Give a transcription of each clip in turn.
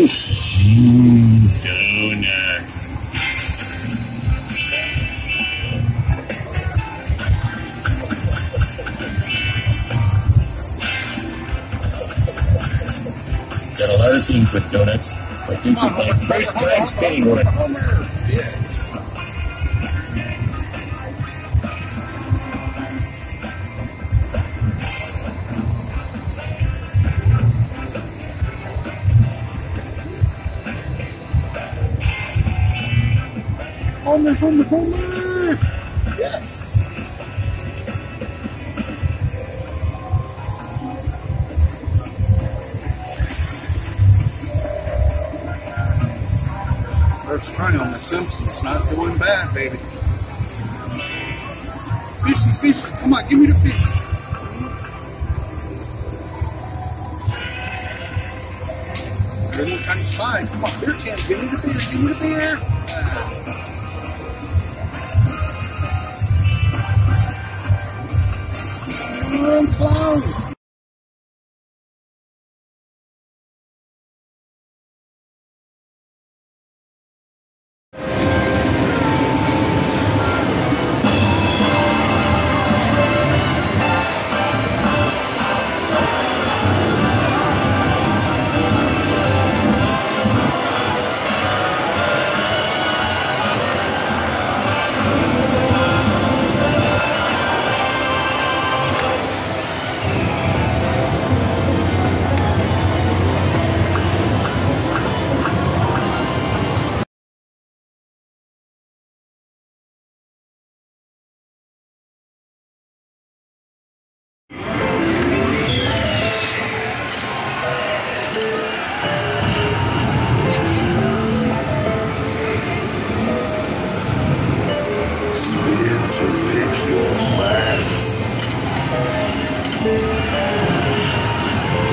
Donuts. Got a lot of things with donuts. Like, do some, like, first time spinning one. Yeah. Homer, Homer, Homer! Yes! First try on the Simpsons, not going bad, baby. Fishy, fishy, come on, give me the fish. Kind of slide. Come on, beer can, give me the beer, give me the beer. Ah.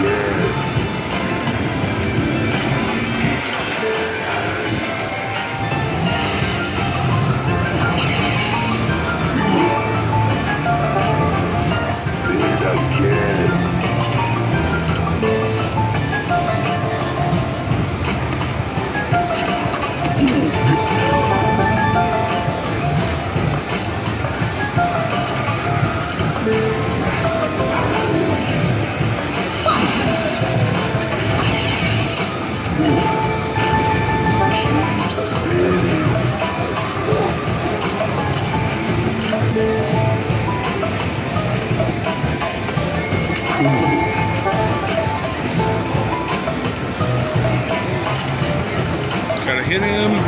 Spin hit him.